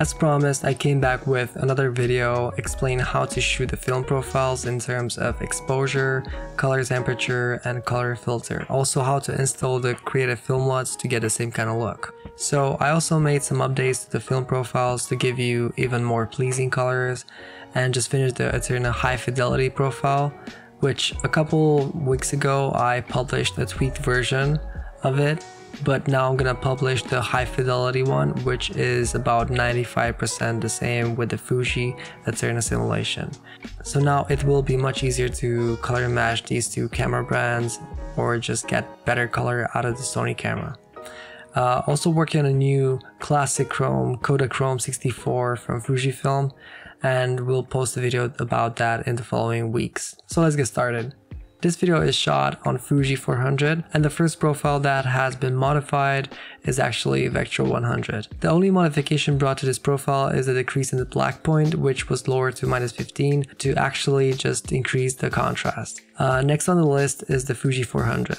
As promised, I came back with another video explaining how to shoot the film profiles in terms of exposure, color temperature, and color filter. Also how to install the creative film LUTs to get the same kind of look. So I also made some updates to the film profiles to give you even more pleasing colors and just finished the Eterna high fidelity profile which a couple weeks ago I published a tweaked version of it but now I'm gonna publish the high fidelity one which is about 95% the same with the Fuji Eterna simulation. So now it will be much easier to color match these two camera brands or just get better color out of the Sony camera. Uh, also working on a new classic chrome Kodachrome 64 from Fujifilm and we'll post a video about that in the following weeks. So let's get started. This video is shot on Fuji 400 and the first profile that has been modified is actually Vectro 100. The only modification brought to this profile is a decrease in the black point which was lowered to minus 15 to actually just increase the contrast. Uh, next on the list is the Fuji 400.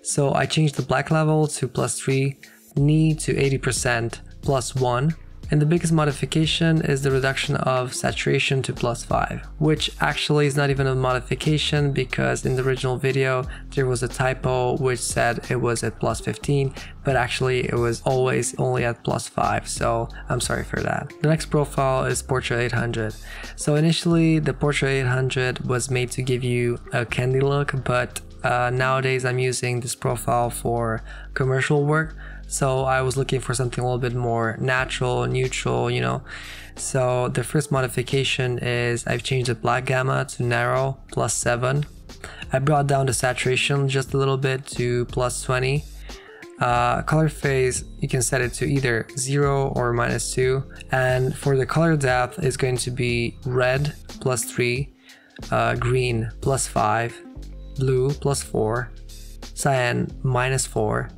So I changed the black level to plus 3, knee to 80% plus 1 and the biggest modification is the reduction of saturation to plus 5, which actually is not even a modification because in the original video there was a typo which said it was at plus 15, but actually it was always only at plus 5, so I'm sorry for that. The next profile is Portra 800. So initially the Portra 800 was made to give you a candy look, but uh, nowadays I'm using this profile for commercial work so I was looking for something a little bit more natural, neutral, you know. So the first modification is I've changed the black gamma to narrow plus 7. I brought down the saturation just a little bit to plus 20. Uh, color phase, you can set it to either 0 or minus 2. And for the color depth, it's going to be red plus 3, uh, green plus 5, blue plus 4, cyan minus 4,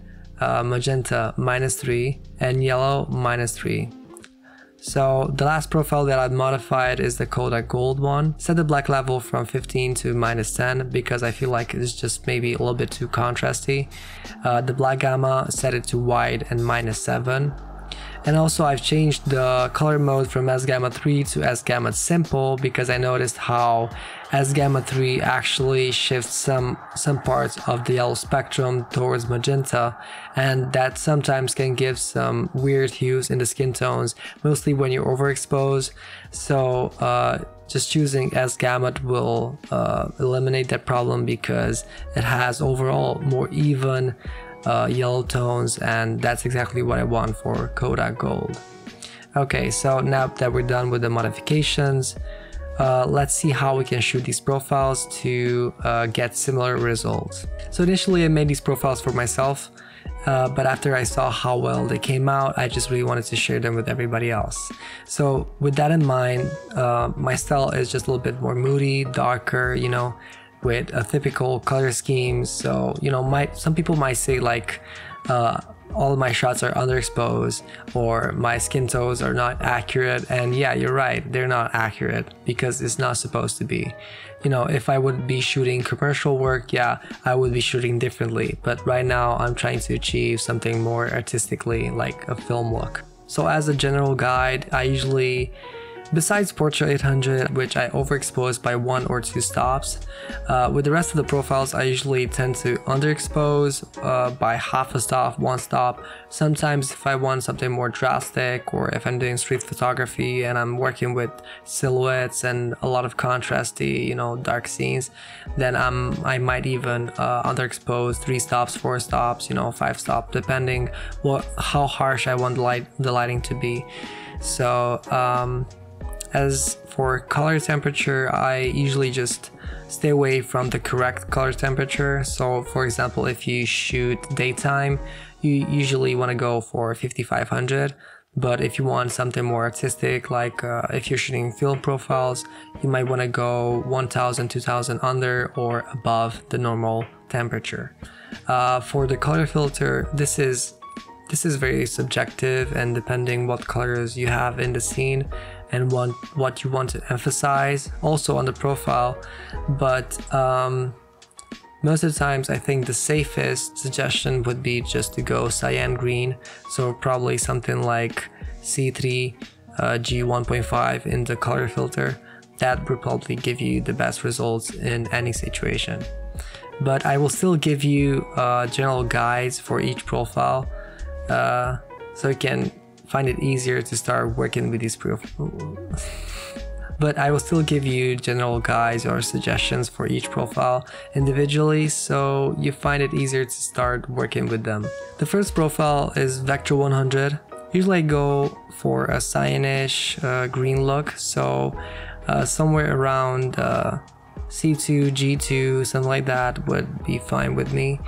uh, magenta minus 3 and yellow minus 3. So the last profile that I've modified is the Kodak Gold one. Set the black level from 15 to minus 10 because I feel like it's just maybe a little bit too contrasty. Uh, the black gamma set it to wide and minus 7 and also I've changed the color mode from S-Gamut3 to S-Gamma Simple because I noticed how S-Gamut3 actually shifts some, some parts of the yellow spectrum towards magenta and that sometimes can give some weird hues in the skin tones, mostly when you're overexposed. So uh, just choosing S-Gamma will uh, eliminate that problem because it has overall more even uh, yellow tones and that's exactly what I want for Kodak Gold. Okay, so now that we're done with the modifications, uh, let's see how we can shoot these profiles to uh, get similar results. So initially I made these profiles for myself, uh, but after I saw how well they came out, I just really wanted to share them with everybody else. So with that in mind, uh, my style is just a little bit more moody, darker, you know, with a typical color scheme. So, you know, my some people might say like uh, all my shots are underexposed or my skin tones are not accurate. And yeah, you're right, they're not accurate because it's not supposed to be. You know, if I would be shooting commercial work, yeah, I would be shooting differently. But right now I'm trying to achieve something more artistically like a film look. So as a general guide, I usually Besides Portra 800, which I overexpose by one or two stops, uh, with the rest of the profiles I usually tend to underexpose uh, by half a stop, one stop. Sometimes if I want something more drastic or if I'm doing street photography and I'm working with silhouettes and a lot of contrasty, you know, dark scenes, then I'm, I might even uh, underexpose three stops, four stops, you know, five stops, depending what how harsh I want the light the lighting to be. So um, as for color temperature, I usually just stay away from the correct color temperature. So for example, if you shoot daytime, you usually want to go for 5500. But if you want something more artistic, like uh, if you're shooting film profiles, you might want to go 1000, 2000 under or above the normal temperature. Uh, for the color filter, this is this is very subjective and depending what colors you have in the scene, and want what you want to emphasize also on the profile. But um, most of the times I think the safest suggestion would be just to go cyan green. So probably something like C3 uh, G1.5 in the color filter, that would probably give you the best results in any situation. But I will still give you uh, general guides for each profile. Uh, so you can find it easier to start working with these profiles. but I will still give you general guides or suggestions for each profile individually so you find it easier to start working with them. The first profile is Vector 100. Usually I go for a cyanish uh, green look so uh, somewhere around uh, C2, G2, something like that would be fine with me.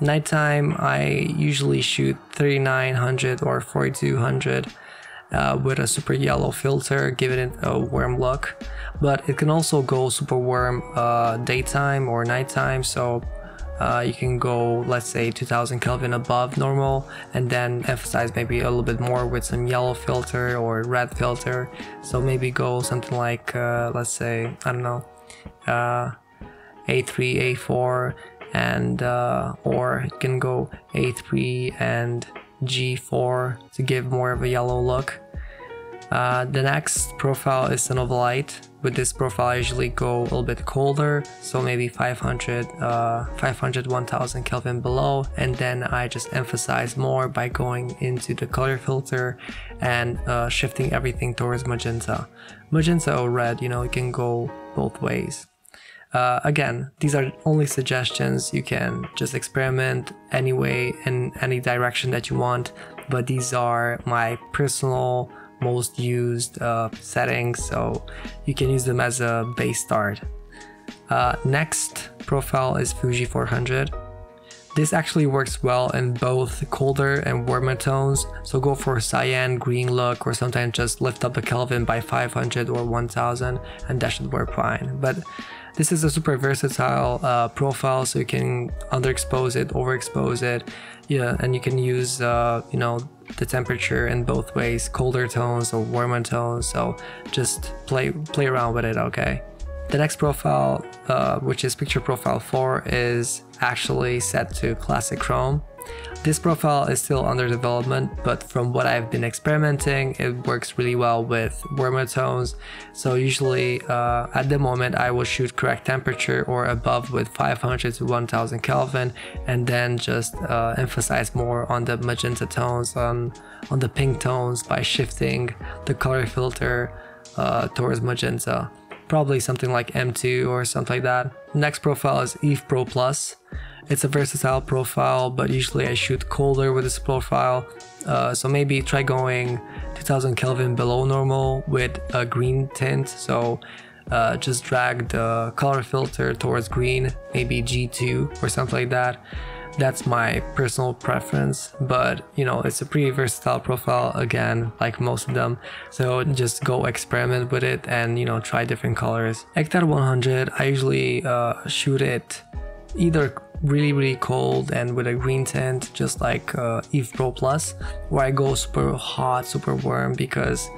Nighttime I usually shoot 3900 or 4200 uh, with a super yellow filter, giving it a warm look. But it can also go super warm uh, daytime or nighttime, so uh, you can go, let's say, 2000 Kelvin above normal, and then emphasize maybe a little bit more with some yellow filter or red filter. So maybe go something like, uh, let's say, I don't know, uh, A3, A4, and uh, or you can go A3 and G4 to give more of a yellow look. Uh, the next profile is Sonova Light. With this profile I usually go a little bit colder, so maybe 500, uh, 500, 1000 Kelvin below, and then I just emphasize more by going into the color filter and uh, shifting everything towards magenta. Magenta or red, you know, it can go both ways. Uh, again, these are only suggestions. You can just experiment anyway in any direction that you want, but these are my personal most used uh, settings, so you can use them as a base start. Uh, next profile is Fuji 400. This actually works well in both colder and warmer tones, so go for a cyan green look or sometimes just lift up the Kelvin by 500 or 1000 and that should work fine. But this is a super versatile uh, profile, so you can underexpose it, overexpose it, yeah, and you can use uh, you know the temperature in both ways, colder tones or warmer tones. So just play play around with it, okay? The next profile, uh, which is picture profile 4, is actually set to classic chrome. This profile is still under development, but from what I've been experimenting, it works really well with warmer tones. So usually uh, at the moment I will shoot correct temperature or above with 500 to 1000 Kelvin and then just uh, emphasize more on the magenta tones, on, on the pink tones by shifting the color filter uh, towards magenta. Probably something like M2 or something like that. Next profile is EVE Pro Plus. It's a versatile profile, but usually I shoot colder with this profile. Uh, so maybe try going 2000 Kelvin below normal with a green tint. So uh, just drag the color filter towards green, maybe G2 or something like that. That's my personal preference, but you know, it's a pretty versatile profile again, like most of them. So just go experiment with it and you know, try different colors. Ektar 100, I usually uh, shoot it either really really cold and with a green tint just like uh, EVE Pro Plus where I go super hot super warm because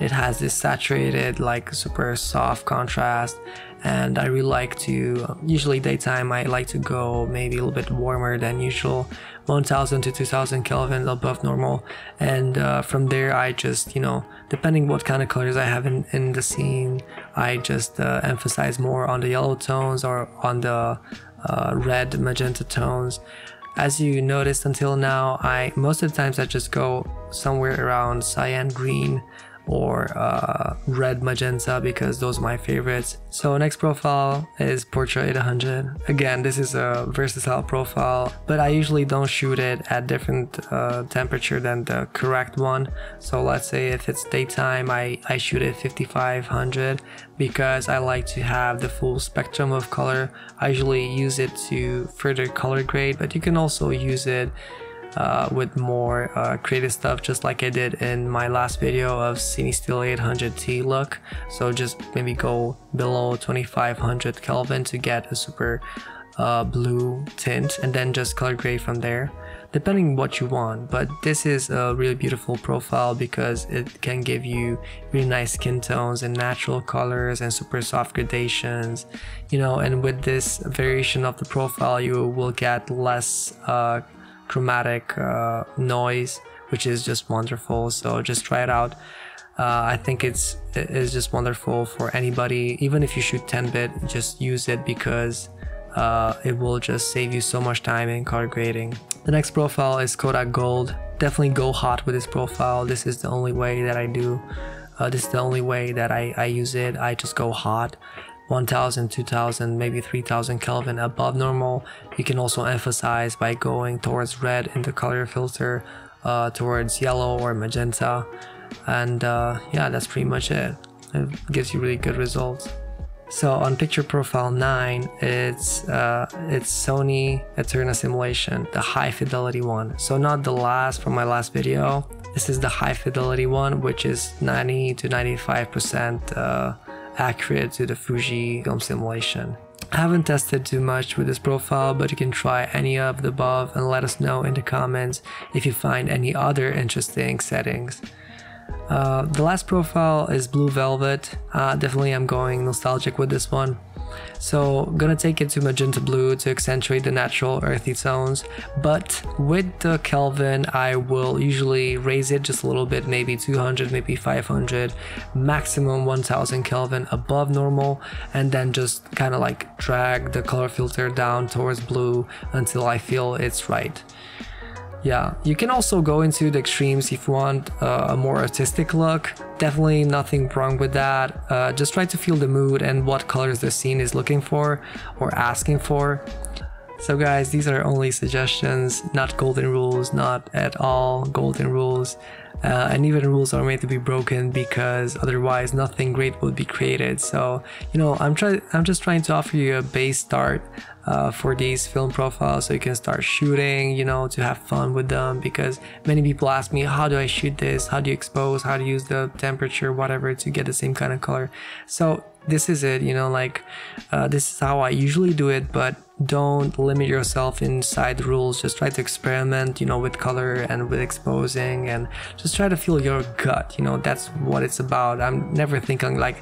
it has this saturated like super soft contrast and I really like to usually daytime I like to go maybe a little bit warmer than usual 1000 to 2000 Kelvin above normal. And uh, from there I just you know depending what kind of colors I have in, in the scene I just uh, emphasize more on the yellow tones or on the uh, red magenta tones. As you noticed until now I most of the times I just go somewhere around cyan green or uh, red magenta because those are my favorites. So next profile is Portra 800. Again, this is a versatile profile, but I usually don't shoot it at different uh, temperature than the correct one. So let's say if it's daytime, I, I shoot it 5500 because I like to have the full spectrum of color. I usually use it to further color grade, but you can also use it uh, with more uh, creative stuff just like I did in my last video of Cinestill 800T look. So just maybe go below 2500 Kelvin to get a super uh, blue tint and then just color grade from there depending what you want. But this is a really beautiful profile because it can give you really nice skin tones and natural colors and super soft gradations you know and with this variation of the profile you will get less uh, chromatic uh, noise which is just wonderful. So just try it out. Uh, I think it's it is just wonderful for anybody. Even if you shoot 10-bit, just use it because uh, it will just save you so much time in color grading. The next profile is Kodak Gold. Definitely go hot with this profile. This is the only way that I do. Uh, this is the only way that I, I use it. I just go hot. 1000, 2000, maybe 3000 Kelvin above normal. You can also emphasize by going towards red in the color filter, uh, towards yellow or magenta. And uh, yeah, that's pretty much it. It gives you really good results. So on picture profile 9, it's uh, it's Sony Eterna Simulation, the high fidelity one. So not the last from my last video. This is the high fidelity one, which is 90 to 95% uh, accurate to the Fuji film simulation. I haven't tested too much with this profile, but you can try any of the above and let us know in the comments if you find any other interesting settings. Uh, the last profile is Blue Velvet. Uh, definitely I'm going nostalgic with this one. So gonna take it to magenta blue to accentuate the natural earthy tones. But with the Kelvin, I will usually raise it just a little bit, maybe 200, maybe 500, maximum 1000 Kelvin above normal. And then just kind of like drag the color filter down towards blue until I feel it's right. Yeah, you can also go into the extremes if you want uh, a more artistic look. Definitely nothing wrong with that. Uh, just try to feel the mood and what colors the scene is looking for or asking for. So guys, these are only suggestions, not golden rules, not at all golden rules. Uh, and even rules are made to be broken because otherwise nothing great would be created. So, you know, I'm trying I'm just trying to offer you a base start uh, for these film profiles so you can start shooting you know to have fun with them. Because many people ask me how do I shoot this? How do you expose? How to use the temperature? Whatever to get the same kind of color. So this is it you know like uh, this is how I usually do it but don't limit yourself inside the rules just try to experiment you know with color and with exposing and just try to feel your gut you know that's what it's about I'm never thinking like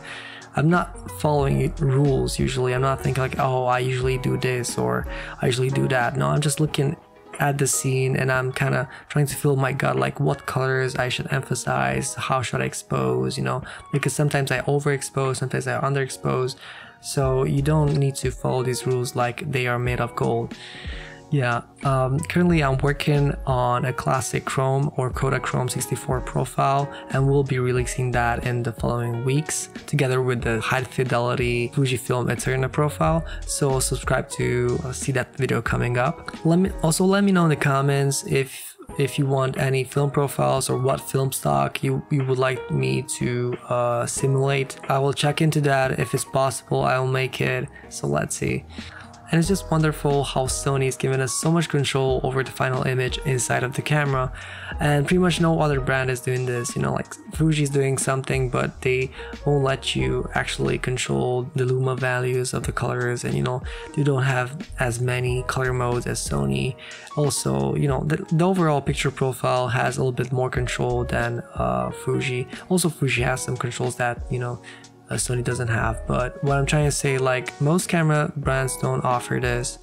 I'm not following rules usually. I'm not thinking like, oh, I usually do this or I usually do that. No, I'm just looking at the scene and I'm kind of trying to feel my gut like what colors I should emphasize, how should I expose, you know, because sometimes I overexpose, sometimes I underexpose. So you don't need to follow these rules like they are made of gold. Yeah, um, currently I'm working on a classic Chrome or Kodachrome 64 profile and we'll be releasing that in the following weeks together with the high fidelity Fujifilm Eterna profile. So subscribe to uh, see that video coming up. Let me also let me know in the comments if if you want any film profiles or what film stock you, you would like me to uh, simulate. I will check into that. If it's possible, I will make it. So let's see and it's just wonderful how Sony has given us so much control over the final image inside of the camera. And pretty much no other brand is doing this you know like Fuji's doing something but they won't let you actually control the luma values of the colors. And you know they don't have as many color modes as Sony. Also you know the, the overall picture profile has a little bit more control than uh, Fuji. Also Fuji has some controls that you know uh, Sony doesn't have. But what I'm trying to say, like most camera brands don't offer this,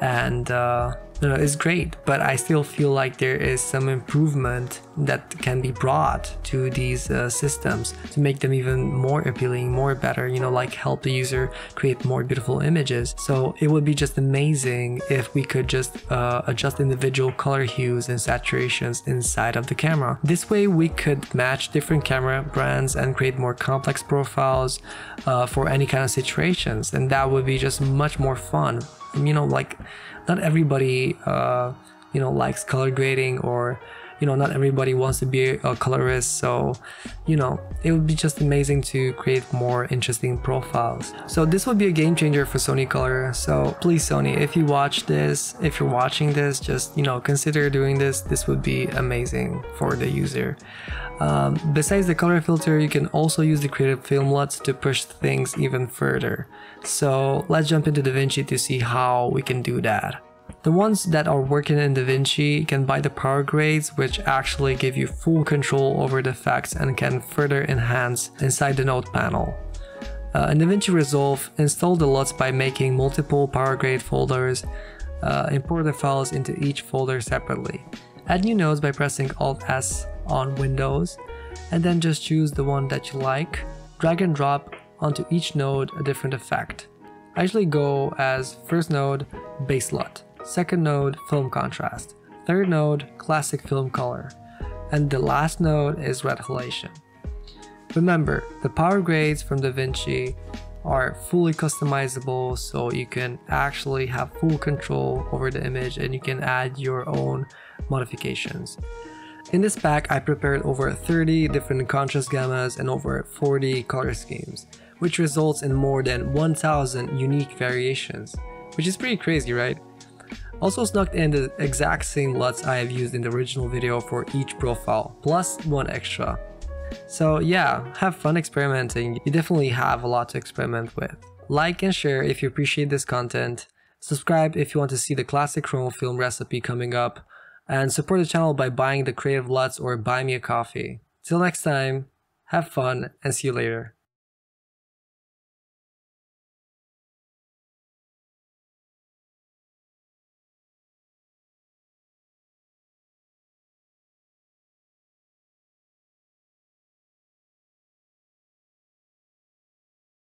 and uh, it's great. But I still feel like there is some improvement that can be brought to these uh, systems to make them even more appealing, more better. You know, like help the user create more beautiful images. So it would be just amazing if we could just uh, adjust individual color hues and saturations inside of the camera. This way, we could match different camera brands and create more complex profiles uh, for any kind of situations, and that would be just much more fun you know like not everybody uh, you know likes color grading or you know not everybody wants to be a colorist so you know it would be just amazing to create more interesting profiles. So this would be a game changer for sony color. So please sony if you watch this if you're watching this just you know consider doing this. This would be amazing for the user. Um, besides the color filter you can also use the creative film LUTs to push things even further. So let's jump into DaVinci to see how we can do that the ones that are working in DaVinci can buy the power grades which actually give you full control over the effects and can further enhance inside the node panel. Uh, in DaVinci Resolve, install the LUTs by making multiple power grade folders, uh, import the files into each folder separately. Add new nodes by pressing Alt S on Windows and then just choose the one that you like. Drag and drop onto each node a different effect. I usually go as first node, base LUT, second node, film contrast, third node, classic film color, and the last node is retellation. Remember, the power grades from DaVinci are fully customizable so you can actually have full control over the image and you can add your own modifications. In this pack, I prepared over 30 different contrast gammas and over 40 color schemes, which results in more than 1000 unique variations, which is pretty crazy, right? Also snuck in the exact same LUTs I have used in the original video for each profile, plus one extra. So yeah, have fun experimenting, you definitely have a lot to experiment with. Like and share if you appreciate this content, subscribe if you want to see the classic chrome film recipe coming up, and support the channel by buying the Creative LUTs or buy me a coffee. Till next time, have fun and see you later.